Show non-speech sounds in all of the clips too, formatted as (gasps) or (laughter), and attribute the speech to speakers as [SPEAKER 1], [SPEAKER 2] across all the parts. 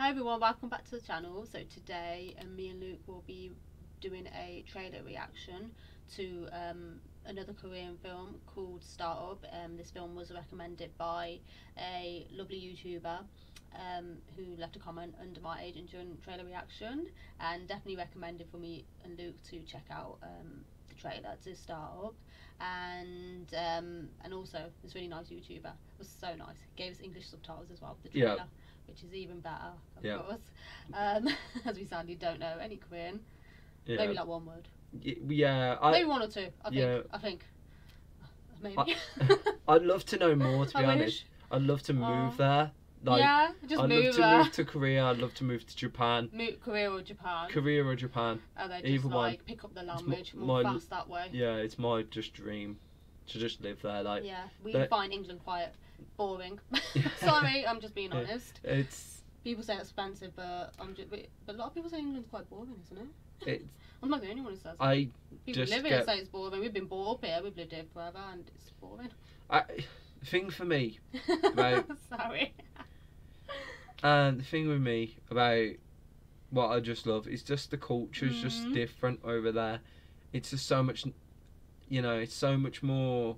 [SPEAKER 1] Hi everyone, welcome back to the channel. So today, um, me and Luke will be doing a trailer reaction to um, another Korean film called Startup. Um, this film was recommended by a lovely YouTuber um, who left a comment under my Agent Jun trailer reaction and definitely recommended for me and Luke to check out um, the trailer to Startup. And um, and also this really nice YouTuber it was so nice. Gave us English subtitles as well. The trailer.
[SPEAKER 2] Yeah
[SPEAKER 1] which is even better, of
[SPEAKER 2] yeah.
[SPEAKER 1] course. Um, (laughs) as we sadly don't know any Korean.
[SPEAKER 2] Yeah.
[SPEAKER 1] Maybe like one word.
[SPEAKER 2] Y- Yeah, I,
[SPEAKER 1] Maybe one or two. I think.
[SPEAKER 2] yeah.
[SPEAKER 1] I think. Maybe.
[SPEAKER 2] I- (laughs) (laughs) I'd love to know more. To be
[SPEAKER 1] I
[SPEAKER 2] honest,
[SPEAKER 1] wish.
[SPEAKER 2] I'd love to move
[SPEAKER 1] Oh.
[SPEAKER 2] there. Like,
[SPEAKER 1] yeah, just
[SPEAKER 2] I'd
[SPEAKER 1] move
[SPEAKER 2] love to
[SPEAKER 1] there.
[SPEAKER 2] move to Korea. I'd love to move to Japan,
[SPEAKER 1] Move Korea or Japan.
[SPEAKER 2] Korea or Japan.
[SPEAKER 1] and then
[SPEAKER 2] either
[SPEAKER 1] just
[SPEAKER 2] one.
[SPEAKER 1] pick up the language
[SPEAKER 2] my-
[SPEAKER 1] more fast that way.
[SPEAKER 2] Yeah, it's my just dream to just live there. Like,
[SPEAKER 1] Yeah, we find England quite boring. (laughs) Sorry, I'm just being honest.
[SPEAKER 2] it's
[SPEAKER 1] People say it's expensive, but I'm just. But a lot of people say England's quite boring, isn't it?
[SPEAKER 2] it's. (laughs)
[SPEAKER 1] I'm not the only one who says. that.
[SPEAKER 2] I
[SPEAKER 1] People
[SPEAKER 2] just
[SPEAKER 1] live here
[SPEAKER 2] get-
[SPEAKER 1] say it's boring. We've been brought up here. We've lived here forever, and it's boring.
[SPEAKER 2] I thing for me, (laughs) Right.
[SPEAKER 1] Sorry.
[SPEAKER 2] and the thing with me about what I just love is just the culture's just
[SPEAKER 1] Mhm.
[SPEAKER 2] different over there. It's just so much, you know, it's so much more.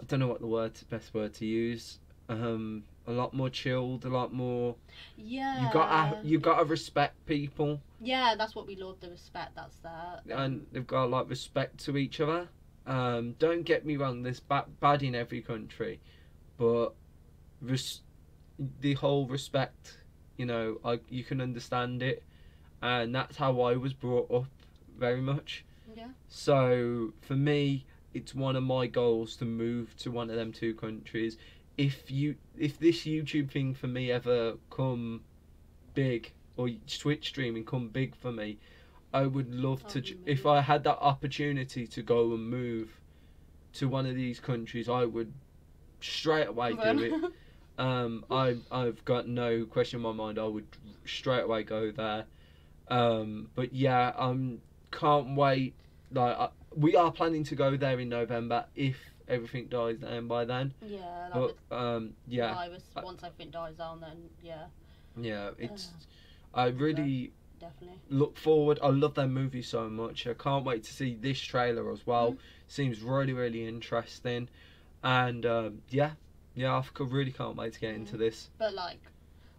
[SPEAKER 2] I don't know what the word best word to use. Um, a lot more chilled, a lot more.
[SPEAKER 1] Yeah.
[SPEAKER 2] You got to you got to respect people,
[SPEAKER 1] Yeah, that's what we love. The respect that's there.
[SPEAKER 2] and they've got like respect to each other. Um, don't get me wrong. There's ba- bad in every country, but res- the whole respect, you know, I you can understand it, and that's how I was brought up, very much.
[SPEAKER 1] Yeah.
[SPEAKER 2] So for me, it's one of my goals to move to one of them two countries. If you if this YouTube thing for me ever come big or Twitch streaming come big for me, I would love to. If. I had that opportunity to go and move to one of these countries, I would straight away do it. (laughs) Um, I I've got no question in my mind. I would straight away go there. Um, but yeah, I um, can't wait. Like we are planning to go there in November if everything dies down by then.
[SPEAKER 1] yeah.
[SPEAKER 2] But
[SPEAKER 1] with
[SPEAKER 2] um, yeah,
[SPEAKER 1] virus,
[SPEAKER 2] I-
[SPEAKER 1] once everything dies down, then yeah,
[SPEAKER 2] yeah, it's. I really
[SPEAKER 1] definitely.
[SPEAKER 2] look forward. I love that movie so much. I can't wait to see this trailer as well.
[SPEAKER 1] Mm.
[SPEAKER 2] Seems really really interesting, and um, yeah, yeah, I really can't wait to get into
[SPEAKER 1] Mm.
[SPEAKER 2] this.
[SPEAKER 1] But like,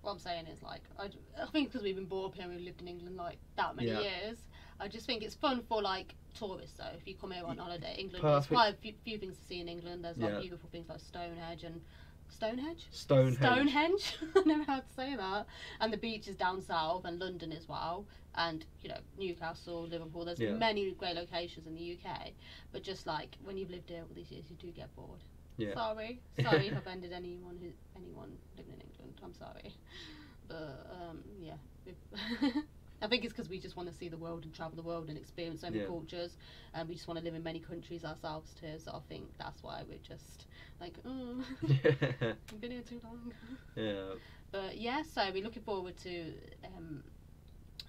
[SPEAKER 1] what I'm saying is like, I think because we've been brought up here, we've lived in England like that many
[SPEAKER 2] Yeah.
[SPEAKER 1] years. I just think it's fun for like tourists. though. if you come here on holiday, England,
[SPEAKER 2] Perfect.
[SPEAKER 1] there's quite a few, few things to see in England. There's like
[SPEAKER 2] Yeah.
[SPEAKER 1] beautiful things like Stonehenge and Stonehenge.
[SPEAKER 2] Stonehenge.
[SPEAKER 1] Stonehenge. (laughs) I never how to say that. And the beaches down south and London as well. And you know Newcastle, Liverpool. There's
[SPEAKER 2] Yeah.
[SPEAKER 1] many great locations in the UK. But just like when you've lived here all these years, you do get bored.
[SPEAKER 2] Yeah.
[SPEAKER 1] Sorry, (laughs) sorry if I've offended anyone who anyone living in England. I'm sorry, but um, yeah. (laughs) I think it's because we just want to see the world and travel the world and experience so many
[SPEAKER 2] Yeah.
[SPEAKER 1] cultures, and we just want to live in many countries ourselves too. So I think that's why we're just like, (laughs) oh, I've been here too long. (laughs)
[SPEAKER 2] yeah.
[SPEAKER 1] But yeah, so we're looking forward to um,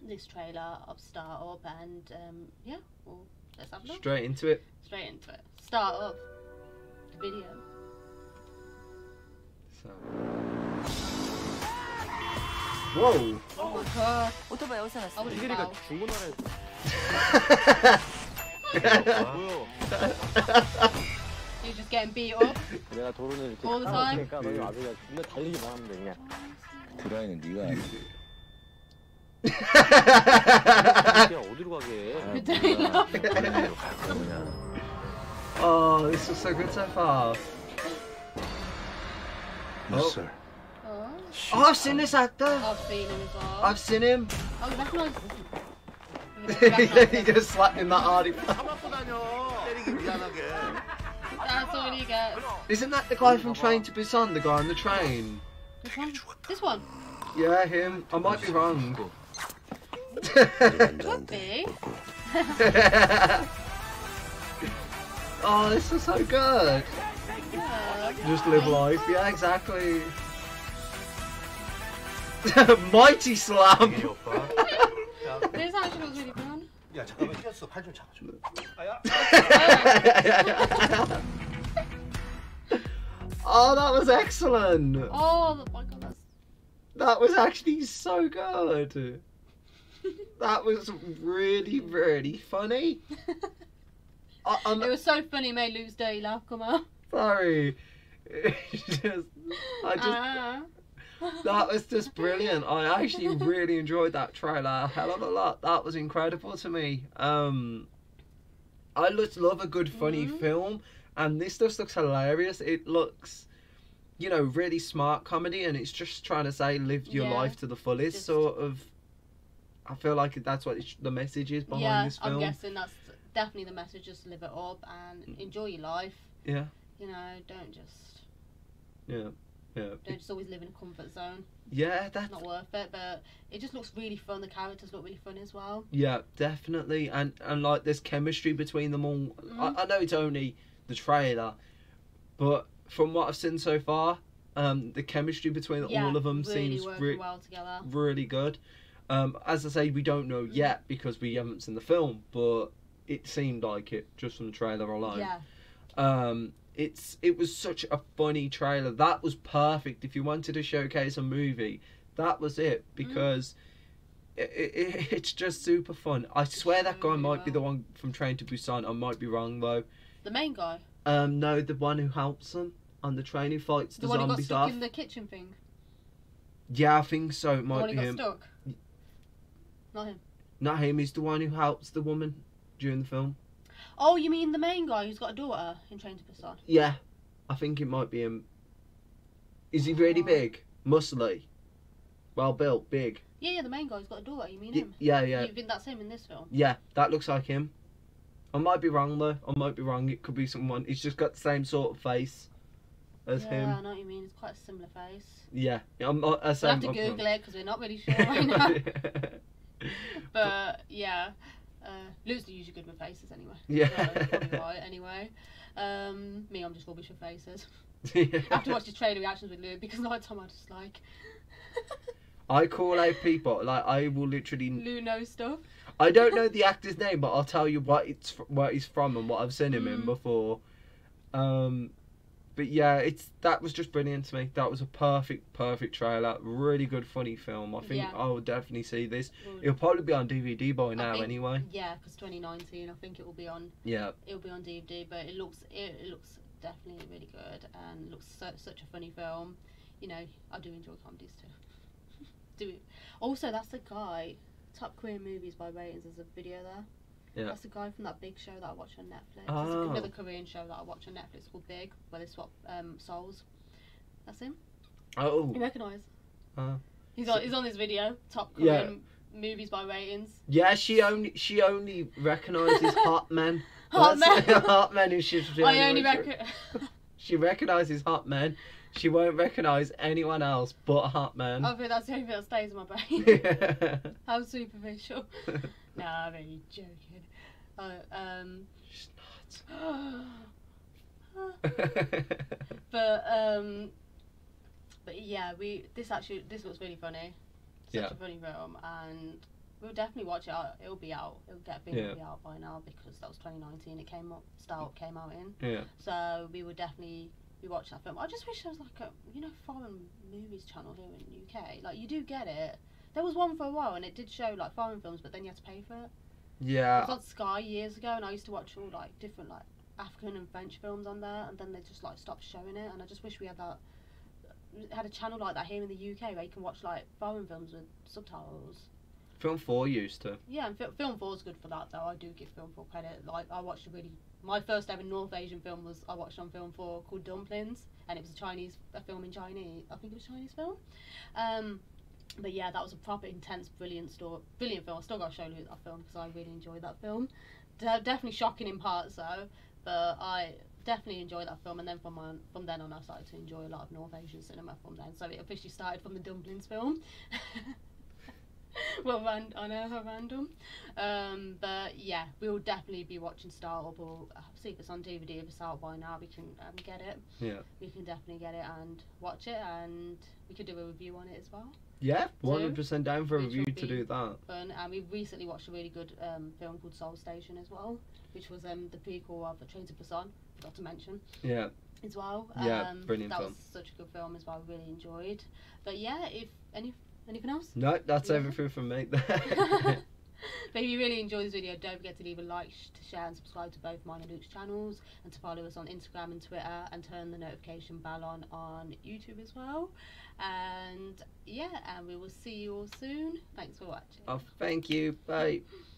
[SPEAKER 1] this trailer of Startup, and um, yeah, well, let's have a look
[SPEAKER 2] Straight into it.
[SPEAKER 1] straight into it. Startup, the video.
[SPEAKER 2] So.
[SPEAKER 1] Oh my god!
[SPEAKER 3] 오토바이 어디서 났어?
[SPEAKER 1] Wow.
[SPEAKER 4] 중고나라에 뭐요?
[SPEAKER 1] You're just getting beat up.
[SPEAKER 4] 내가 도로를 이렇게
[SPEAKER 1] All the time?
[SPEAKER 4] 그러니까 너희 아버지가 존나 달리기만 하면 돼 그냥
[SPEAKER 5] 드라이는 네가.
[SPEAKER 4] 야 어디로 가게
[SPEAKER 1] that.
[SPEAKER 5] 어디로 갈 거냐?
[SPEAKER 2] oh, this was so good far.
[SPEAKER 5] 몇 살?
[SPEAKER 1] Oh.
[SPEAKER 2] oh, I've seen this actor.
[SPEAKER 1] I've seen him as well.
[SPEAKER 2] I've seen him.
[SPEAKER 1] Oh, recognise him? (laughs)
[SPEAKER 2] he just slapped him that hard. (laughs)
[SPEAKER 1] That's all you get.
[SPEAKER 2] Isn't that the guy from Train to Busan, the guy on the train?
[SPEAKER 1] This one? This one?
[SPEAKER 2] Yeah, him. I might be wrong. (laughs)
[SPEAKER 1] Could be.
[SPEAKER 2] oh, this is so good.
[SPEAKER 1] Yeah.
[SPEAKER 2] Just live life. Yeah, exactly. (laughs) Mighty slam. (laughs) (laughs)
[SPEAKER 1] This actually was really fun.
[SPEAKER 4] 야 잠깐만 뛰었어 팔 좀 잡아줘 아야
[SPEAKER 2] oh, that was excellent.
[SPEAKER 1] Oh my god, that's
[SPEAKER 2] That was actually so good. That was really, really funny. I, I'm
[SPEAKER 1] it was so funny. It made Luke's dirty laugh come out.
[SPEAKER 2] sorry. It's just, I just,
[SPEAKER 1] Ah.
[SPEAKER 2] that was just brilliant. I actually really enjoyed that trailer a hell of a lot. That was incredible to me. Um, I just love a good funny
[SPEAKER 1] Mhm.
[SPEAKER 2] film, and this just looks hilarious. It looks, you know, really smart comedy, and it's just trying to say live your
[SPEAKER 1] Yeah.
[SPEAKER 2] life to the fullest,
[SPEAKER 1] Just-
[SPEAKER 2] sort of. I feel like that's what the message is behind
[SPEAKER 1] yeah,
[SPEAKER 2] this
[SPEAKER 1] I'm guessing that's definitely the message. Just live it up and enjoy your life.
[SPEAKER 2] Yeah.
[SPEAKER 1] You know, don't just
[SPEAKER 2] Yeah, yeah,
[SPEAKER 1] don't just always live in a comfort zone.
[SPEAKER 2] yeah.
[SPEAKER 1] It's
[SPEAKER 2] That's
[SPEAKER 1] not worth it. But it just looks really fun. The characters look really fun as well.
[SPEAKER 2] Yeah, definitely, and and like there's chemistry between them all.
[SPEAKER 1] Mhm.
[SPEAKER 2] I, I know it's only the trailer, but from what I've seen so far, um, the chemistry between
[SPEAKER 1] yeah,
[SPEAKER 2] all of them
[SPEAKER 1] really
[SPEAKER 2] seems re-
[SPEAKER 1] well together.
[SPEAKER 2] really good. Um, as I say, we don't know
[SPEAKER 1] Mm-hmm.
[SPEAKER 2] yet because we haven't seen the film, but it seemed like it just from the trailer alone.
[SPEAKER 1] Yeah,
[SPEAKER 2] Um, it's it was such a funny trailer. That was perfect. If you wanted to showcase a movie, that was
[SPEAKER 1] Mm.
[SPEAKER 2] it because it, it, (laughs) it's just super fun. I swear that guy might be the one from Train to Busan. I might be wrong though.
[SPEAKER 1] the main guy,
[SPEAKER 2] Um, no, the one who helps them on the train who fights
[SPEAKER 1] the
[SPEAKER 2] the,
[SPEAKER 1] one who got stuck in the kitchen thing,
[SPEAKER 2] Yeah, I think so. It
[SPEAKER 1] the
[SPEAKER 2] might
[SPEAKER 1] one
[SPEAKER 2] be
[SPEAKER 1] who got
[SPEAKER 2] him.
[SPEAKER 1] stuck. Not him.
[SPEAKER 2] Not him. He's the one who helps the woman during the film.
[SPEAKER 1] Oh, you mean the main guy who's got a daughter in Train to Busan?
[SPEAKER 2] Yeah, I think it might be him. Is he really
[SPEAKER 1] Oh.
[SPEAKER 2] big, muscly, well built, big?
[SPEAKER 1] Yeah, yeah, the main guy who's got a daughter. You mean
[SPEAKER 2] Y-
[SPEAKER 1] him?
[SPEAKER 2] yeah, yeah.
[SPEAKER 1] You think that's him in this film?
[SPEAKER 2] Yeah, that looks like him. I might be wrong though. I might be wrong. It could be someone. He's just got the same sort of face as
[SPEAKER 1] yeah,
[SPEAKER 2] him.
[SPEAKER 1] I know what you mean. It's quite a similar face.
[SPEAKER 2] Yeah, I'm not. I
[SPEAKER 1] We'll have to Google it because we're not really (laughs) sure right now. (laughs) But yeah, uh, Luke's usually good with faces anyway. (laughs)
[SPEAKER 2] Yeah.
[SPEAKER 1] So probably right anyway. Um, me, I'm just rubbish with faces. (laughs) I have to watch the trailer reactions with Luke because night time I just like
[SPEAKER 2] I (laughs) call out people like I will literally.
[SPEAKER 1] Lou knows stuff.
[SPEAKER 2] I don't know the actor's name, but I'll tell you what it's fr- what he's from and what I've seen him in
[SPEAKER 1] Mm.
[SPEAKER 2] before. Um, but yeah, it's that was just brilliant to me. That was a perfect, perfect trailer. Really good, funny film. I think
[SPEAKER 1] Yeah.
[SPEAKER 2] I will definitely see this.
[SPEAKER 1] Well,
[SPEAKER 2] It'll probably be on DVD by now
[SPEAKER 1] think-
[SPEAKER 2] anyway.
[SPEAKER 1] yeah, because 2019, I think it will be on.
[SPEAKER 2] Yeah,
[SPEAKER 1] It'll be on DVD, but it looks it, it looks definitely really good and looks so, such a funny film. You know, I do enjoy comedies too. (laughs) do it. Also, that's the guy. Top queer movies by ratings. There's a video there.
[SPEAKER 2] Yeah.
[SPEAKER 1] That's the guy from that big show that I watch on Netflix.
[SPEAKER 2] Oh.
[SPEAKER 1] There's another Korean show that I watch on Netflix called Big, where they swap um, souls. That's him.
[SPEAKER 2] Oh,
[SPEAKER 1] You recognise?
[SPEAKER 2] Uh,
[SPEAKER 1] he's
[SPEAKER 2] so-
[SPEAKER 1] on. He's on this video. Top
[SPEAKER 2] Yeah.
[SPEAKER 1] Movies by ratings.
[SPEAKER 2] yeah. She only she only recognises (laughs) hot men.
[SPEAKER 1] Hot
[SPEAKER 2] That's-
[SPEAKER 1] men. (laughs)
[SPEAKER 2] hot men. Is she, (laughs) she
[SPEAKER 1] I only
[SPEAKER 2] rec- She recognises hot men. She won't recognise anyone else but hot men.
[SPEAKER 1] I think that's the only thing that stays in my brain. How superficial. no, I'm only joking. Uh, um,
[SPEAKER 2] She's (gasps) (gasps)
[SPEAKER 1] but um, but yeah, we this actually this looks really funny. Such
[SPEAKER 2] Yeah.
[SPEAKER 1] a funny film, and we'll definitely watch it. out. It'll be out. It'll get big.
[SPEAKER 2] Yeah.
[SPEAKER 1] Be out by now because that was 2019. It came up. Start came out in.
[SPEAKER 2] yeah.
[SPEAKER 1] So we would definitely we watch that film. I just wish there was like a you know foreign movies channel here in the UK. Like you do get it. There was one for a while and it did show like foreign films, but then you had to pay for it. It
[SPEAKER 2] Yeah.
[SPEAKER 1] was on Sky years ago, and I used to watch all like different like African and French films on there, and then they just like stopped showing it. And I just wish we had that had a channel like that here in the UK where you can watch like foreign films with subtitles.
[SPEAKER 2] Film 4 used to.
[SPEAKER 1] Yeah, and Fil- Film 4 is good for that, though. I do give Film 4 credit. Like, I watched a really. My first ever North Asian film was I watched on Film 4 called Dumplings, and it was a Chinese a film in Chinese. I think it was a Chinese film. Um, but yeah, that was a proper intense, brilliant story, brilliant film. I still got to show you that film because I really enjoyed that film. De- definitely shocking in parts though, but I definitely enjoyed that film. And then from on, from then on, I started to enjoy a lot of North Asian cinema from then. So it officially started from the Dumplings film. (laughs) (laughs) well, ran- I know how random. Um, but yeah, we will definitely be watching Startup or uh, see if it's on DVD. If it's out by now, we can um, get it.
[SPEAKER 2] Yeah.
[SPEAKER 1] We can definitely get it and watch it, and we could do a review on it as well.
[SPEAKER 2] Yeah, 100% down for a review to do that.
[SPEAKER 1] Fun, and we recently watched a really good um, film called Seoul Station as well, which was um, the prequel of The Train to Busan. Forgot to mention.
[SPEAKER 2] Yeah.
[SPEAKER 1] as well.
[SPEAKER 2] Yeah,
[SPEAKER 1] um,
[SPEAKER 2] brilliant
[SPEAKER 1] That
[SPEAKER 2] film.
[SPEAKER 1] was such a good film as well. I really enjoyed. But yeah, if any anything else.
[SPEAKER 2] No, that's
[SPEAKER 1] Yeah.
[SPEAKER 2] everything from me. (laughs) (laughs)
[SPEAKER 1] but if you really enjoyed this video, don't forget to leave a like, to share, and subscribe to both mine and Luke's channels, and to follow us on Instagram and Twitter, and turn the notification bell on on YouTube as well. And yeah, and we will see you all soon. Thanks for watching.
[SPEAKER 2] oh, thank you. Bye. (laughs)